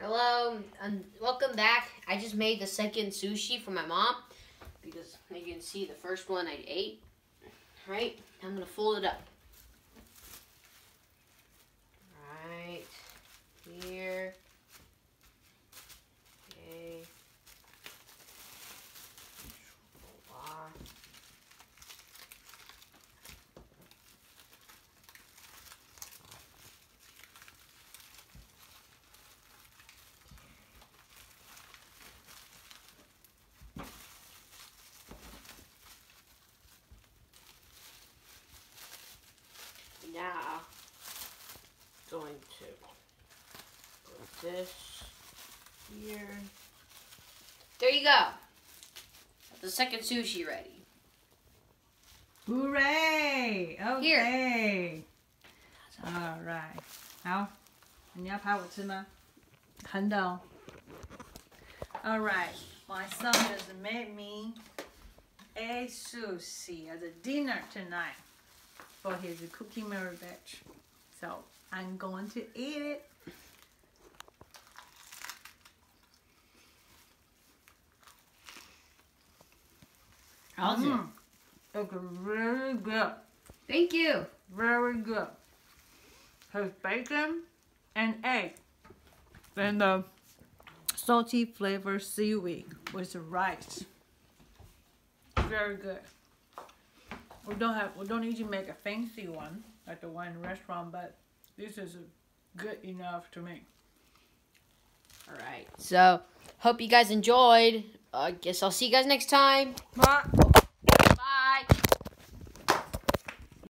Hello, and welcome back. I just made the second sushi for my mom because you can see the first one I ate. All right, I'm gonna fold it up. Right here. Okay Now, going to put this here. There you go. The second sushi ready. Hooray! Okay. All right. 好，你要拍我吃吗？很懂。All right. My son just made me a sushi as a dinner tonight for his cooking merit badge. So I'm going to eat it. How's it? Mm. It's really good. Thank you. Very good. Has bacon and egg. And the salty flavored seaweed with rice. Very good. We don't have we don't need to make a fancy one like the one in the restaurant, but this is good enough to me. All right. So, hope you guys enjoyed. I guess I'll see you guys next time. Bye.